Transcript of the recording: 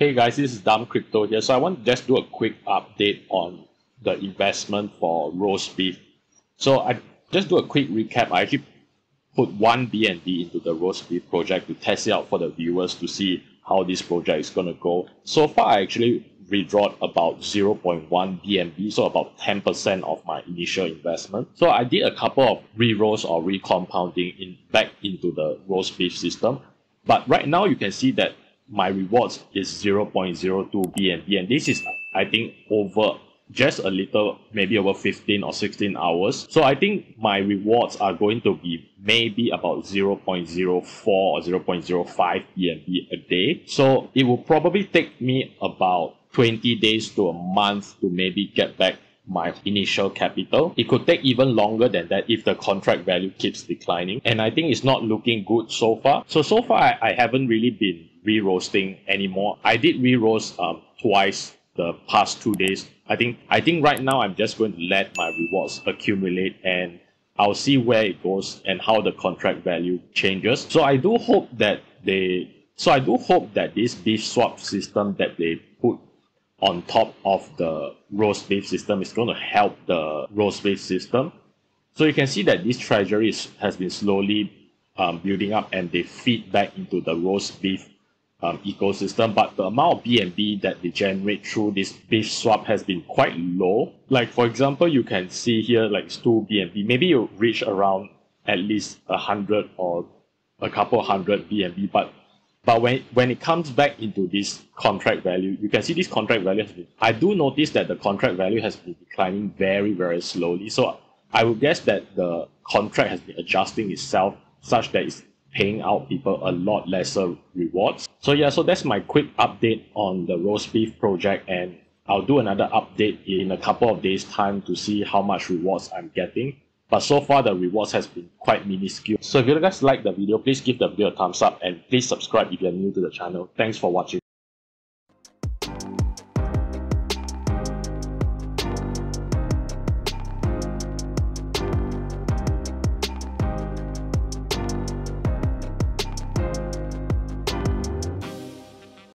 Hey guys, this is Dumb Crypto here. So I want to just do a quick update on the investment for roast beef. So I just do a quick recap. I actually put one BNB into the roast beef project to test it out for the viewers to see how this project is going to go. So far, I actually withdrawn about 0.1 BNB, so about 10% of my initial investment. So I did a couple of re-roast or recompounding in back into the roast beef system. But right now you can see that my rewards is 0.02 BNB and this is I think over just a little maybe over 15 or 16 hours so i think my rewards are going to be maybe about 0.04 or 0.05 bnb a day so it will probably take me about 20 days to a month to maybe get back my initial capital. It could take even longer than that if the contract value keeps declining. And I think it's not looking good so far. So, so far, I, I haven't really been re-roasting anymore. I did re-roast um, twice the past two days. I think I think right now I'm just going to let my rewards accumulate and I'll see where it goes and how the contract value changes. So I do hope that they so I do hope that this beef swap system that they put on top of the roast beef system is going to help the roast beef system. So you can see that this treasury has been slowly um, building up and they feed back into the roast beef um, ecosystem, but the amount of BNB that they generate through this beef swap has been quite low. Like for example, you can see here like two BNB, maybe you reach around at least a hundred or a couple hundred BNB, but but when when it comes back into this contract value, you can see this contract value has been. I do notice that the contract value has been declining very very slowly. So I would guess that the contract has been adjusting itself such that it's paying out people a lot lesser rewards. So yeah, so that's my quick update on the roast beef project and I'll do another update in a couple of days time to see how much rewards I'm getting. But so far the rewards has been quite minuscule. So if you guys like the video, please give the video a thumbs up and please subscribe if you're new to the channel. Thanks for watching.